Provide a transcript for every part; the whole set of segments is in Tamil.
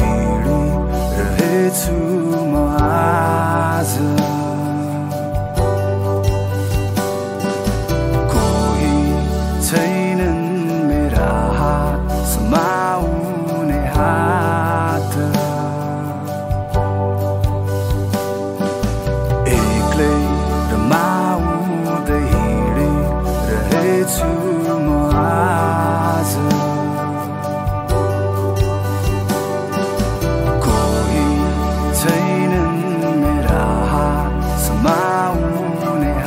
हिँडिरहेछु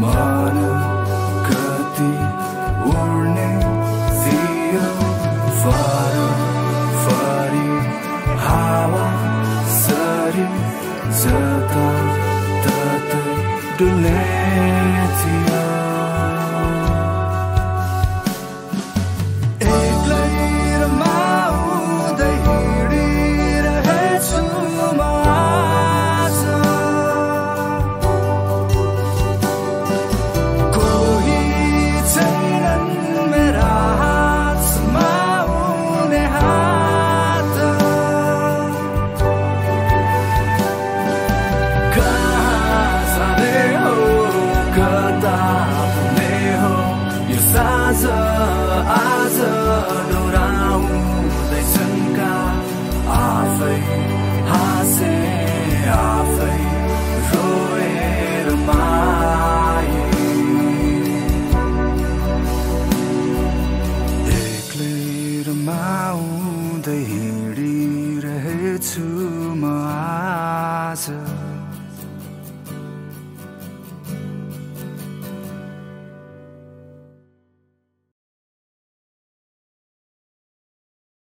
மானம் கத்தி உள்னே சீரோ ஃபாரோ ஃபாரி ஹாவா சரி ஜதா தத்தை டுலேத்தியா शिरमा आउँदै हिँडिरहेछु म आज।